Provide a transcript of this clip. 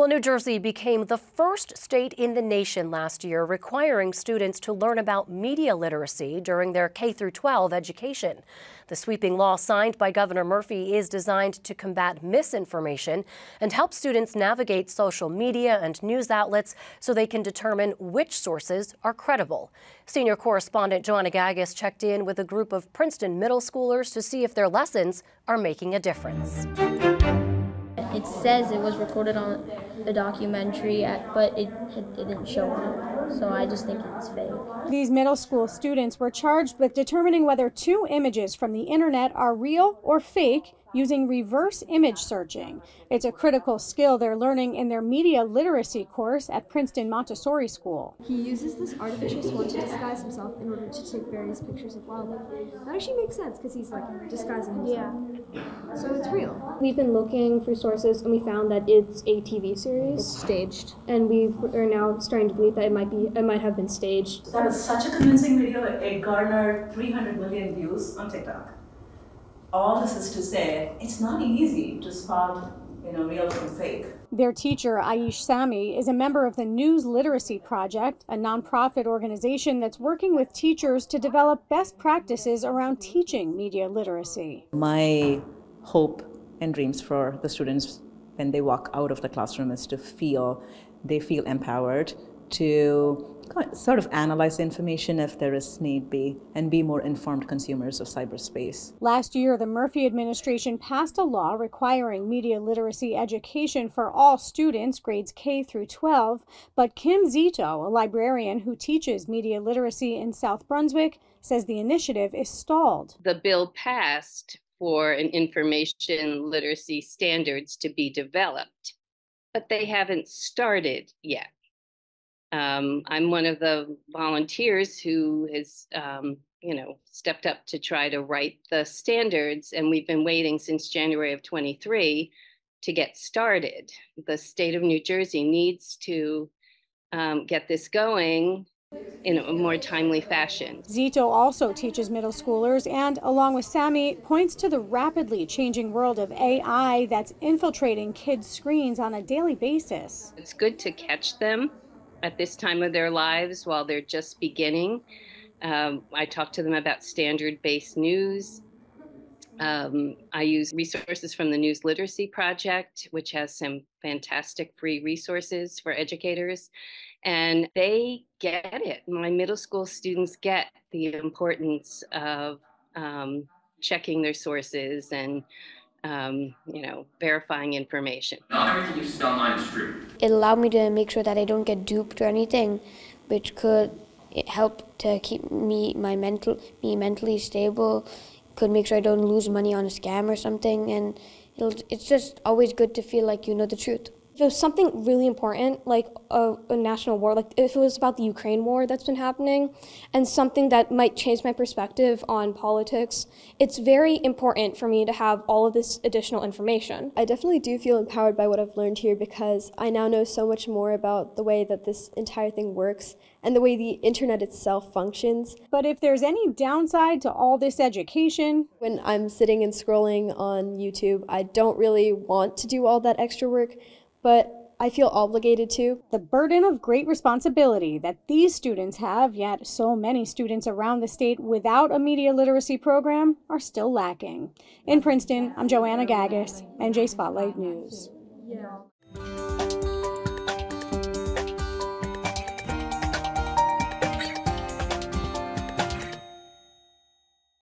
Well, New Jersey became the first state in the nation last year requiring students to learn about media literacy during their K 12 education. The sweeping law signed by Governor Murphy is designed to combat misinformation and help students navigate social media and news outlets so they can determine which sources are credible. Senior correspondent Joanna Gagis checked in with a group of Princeton middle schoolers to see if their lessons are making a difference it says it was recorded on a documentary, at, but it, it didn't show up. So I just think it's fake. These middle school students were charged with determining whether two images from the internet are real or fake using reverse image searching. It's a critical skill they're learning in their media literacy course at Princeton Montessori School. He uses this artificial swan to disguise himself in order to take various pictures of wildlife. That actually makes sense because he's like disguising himself. Yeah. So it's real. We've been looking for sources and we found that it's a TV series. It's staged. And we are now starting to believe that it might be it might have been staged. That was such a convincing video. It garnered 300 million views on TikTok all this is to say, it's not easy to spot you know, real from fake. Their teacher, Aish Sami, is a member of the News Literacy Project, a nonprofit organization that's working with teachers to develop best practices around teaching media literacy. My hope and dreams for the students when they walk out of the classroom is to feel they feel empowered to sort of analyze information if there is need be and be more informed consumers of cyberspace. Last year, the Murphy administration passed a law requiring media literacy education for all students, grades K through 12. But Kim Zito, a librarian who teaches media literacy in South Brunswick, says the initiative is stalled. The bill passed for an information literacy standards to be developed, but they haven't started yet. Um, I'm one of the volunteers who has, um, you know, stepped up to try to write the standards, and we've been waiting since January of 23 to get started. The state of New Jersey needs to um, get this going in a more timely fashion. Zito also teaches middle schoolers and, along with Sammy, points to the rapidly changing world of AI that's infiltrating kids' screens on a daily basis. It's good to catch them at this time of their lives while they're just beginning. Um, I talk to them about standard based news. Um, I use resources from the News Literacy Project, which has some fantastic free resources for educators. And they get it. My middle school students get the importance of um, checking their sources and um, you know, verifying information. Not everything you see online is true. It allowed me to make sure that I don't get duped or anything, which could help to keep me my mental me mentally stable. Could make sure I don't lose money on a scam or something, and it's just always good to feel like you know the truth if it was something really important, like a, a, national war, like if it was about the Ukraine war that's been happening, and something that might change my perspective on politics, it's very important for me to have all of this additional information. I definitely do feel empowered by what I've learned here because I now know so much more about the way that this entire thing works and the way the internet itself functions. But if there's any downside to all this education, when I'm sitting and scrolling on YouTube, I don't really want to do all that extra work but I feel obligated to. The burden of great responsibility that these students have, yet so many students around the state without a media literacy program, are still lacking. In Princeton, I'm Joanna Gagis, NJ Spotlight News. Yeah.